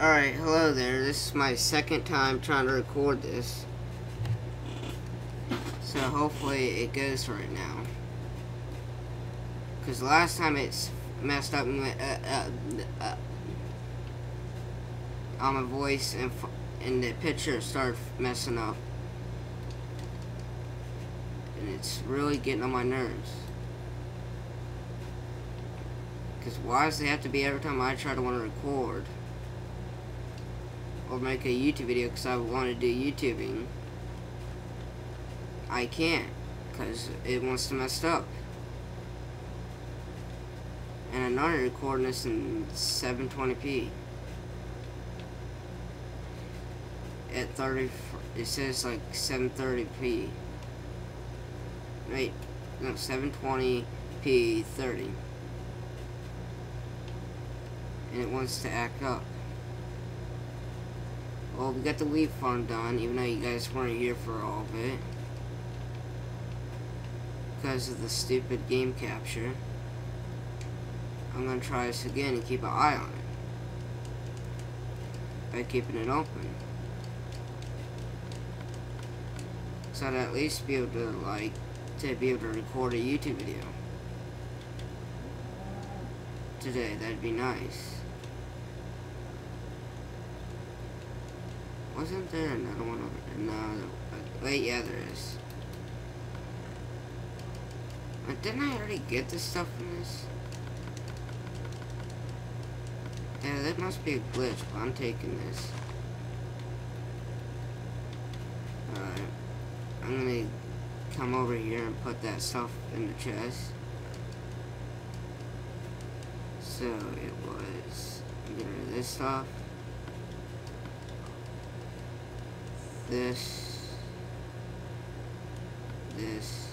Alright, hello there. This is my second time trying to record this. So hopefully it goes right now. Because last time it's messed up went, uh, uh, uh, on my voice and, and the picture started messing up. And it's really getting on my nerves. Because why does it have to be every time I try to want to record? Or make a YouTube video because I want to do YouTubing. I can't. Because it wants to mess up. And I'm not recording this in 720p. At 30, it says like 730p. Wait, no, 720p 30 and it wants to act up. Well, we got the Wii farm done, even though you guys weren't here for all of it. Because of the stupid game capture. I'm going to try this again and keep an eye on it. By keeping it open. So I'd at least be able to, like, to be able to record a YouTube video. Today, that'd be nice. Wasn't there another one over there? No. Wait, yeah, there is. But didn't I already get this stuff from this? Yeah, that must be a glitch, but I'm taking this. Alright. I'm gonna come over here and put that stuff in the chest. So it was get rid of this stuff. This, this,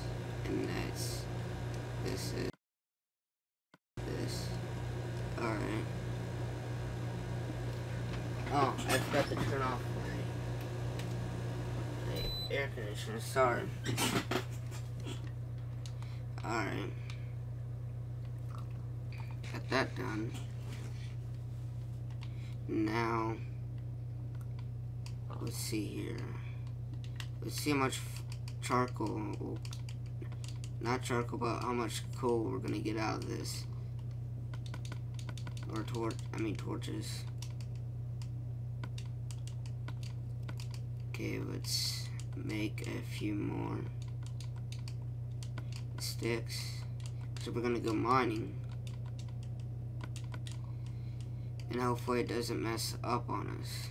and that's, this is, this. Alright. Oh, I forgot to turn off my, my air conditioner, sorry. Alright. Got that done. Now, let's see here. Let's see how much charcoal, not charcoal, but how much coal we're gonna get out of this. Or torch, I mean torches. Okay, let's make a few more sticks. So we're gonna go mining. And hopefully it doesn't mess up on us.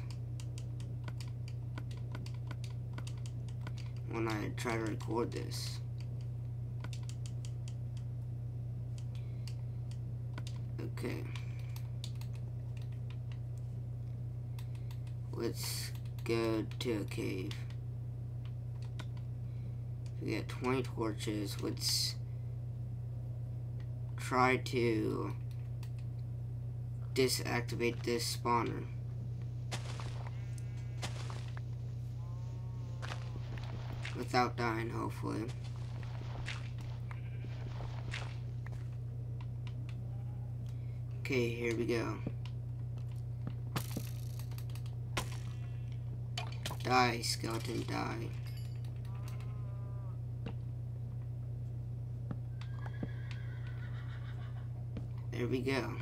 When I try to record this. Okay. Let's go to a cave. We got 20 torches. Let's try to disactivate this spawner. Without dying, hopefully. Okay, here we go. Die, skeleton, die. There we go.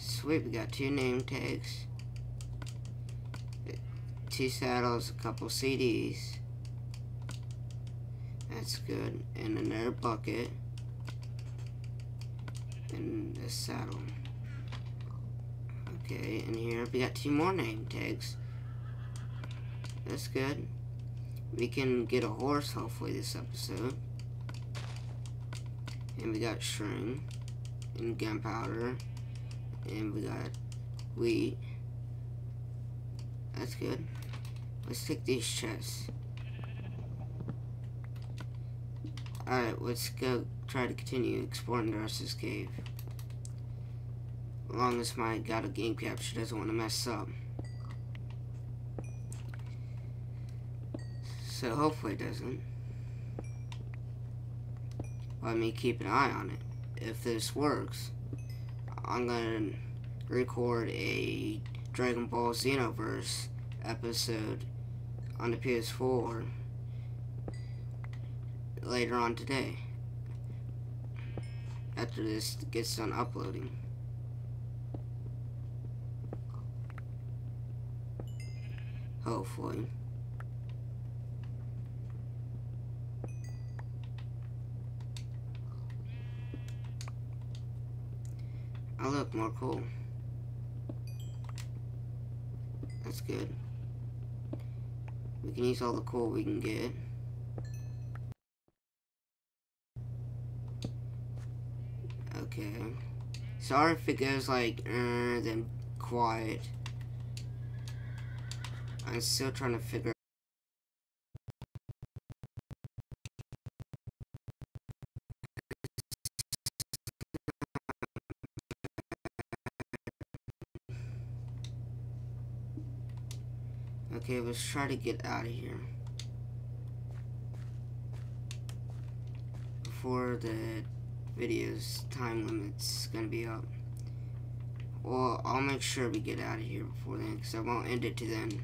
Sweet, we got two name tags. Two saddles, a couple CDs. That's good. And another bucket. And the saddle. Okay, and here we got two more name tags. That's good. We can get a horse hopefully this episode. And we got string and gunpowder. And we got wheat. That's good. Let's take these chests. Alright, let's go try to continue exploring the rest of this cave. As long as my of game capture doesn't want to mess up. So hopefully it doesn't. Let me keep an eye on it. If this works, I'm gonna record a Dragon Ball Xenoverse episode on the PS4 later on today after this gets done uploading. Hopefully. I look more cool. That's good. We can use all the coal we can get. Okay. Sorry if it goes like, uh, then quiet. I'm still trying to figure Okay, let's try to get out of here. Before the video's time limit's gonna be up. Well, I'll make sure we get out of here before then, because I won't end it to then.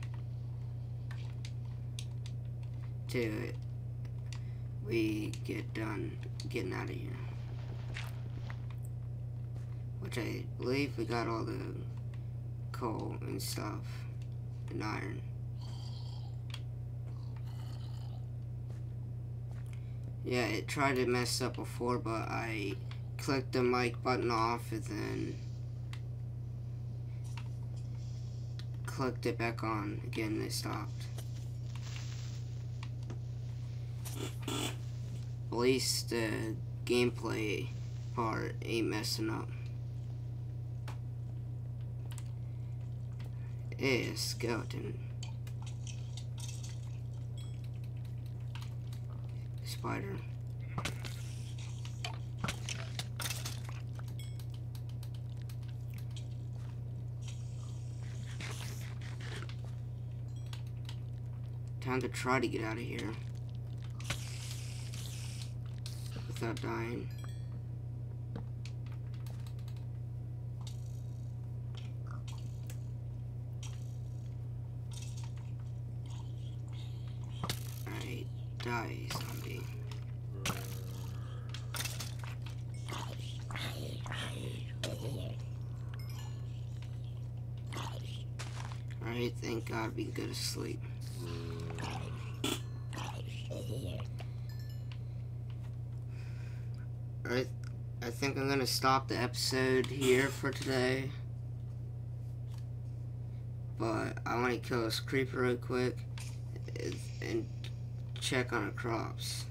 To we get done getting out of here. Which I believe we got all the coal and stuff and iron. Yeah, it tried to mess up before, but I clicked the mic button off and then clicked it back on. Again, they stopped. At least the gameplay part ain't messing up. Hey, skeleton. Spider. Time to try to get out of here. Without dying. Alright, die, zombie. Thank God we can go to sleep. Alright, I think I'm gonna stop the episode here for today. But I want to kill this creeper real quick and check on our crops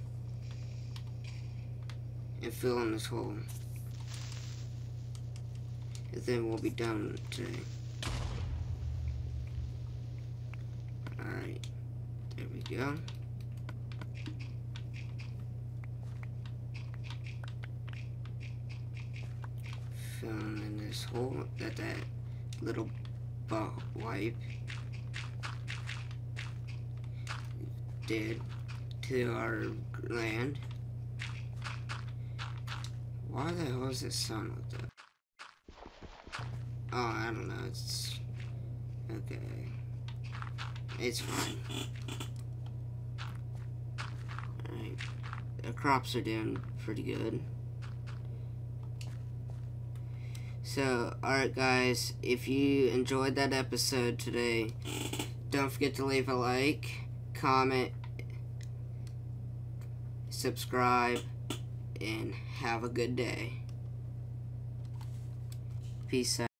and fill in this hole. And then we'll be done today. Alright, there we go. In this hole that that little butt wipe did to our land. Why the hell is this sun like that? Oh, I don't know. It's okay. It's fine. Alright. The crops are doing pretty good. So, alright guys, if you enjoyed that episode today, don't forget to leave a like, comment, subscribe, and have a good day. Peace out.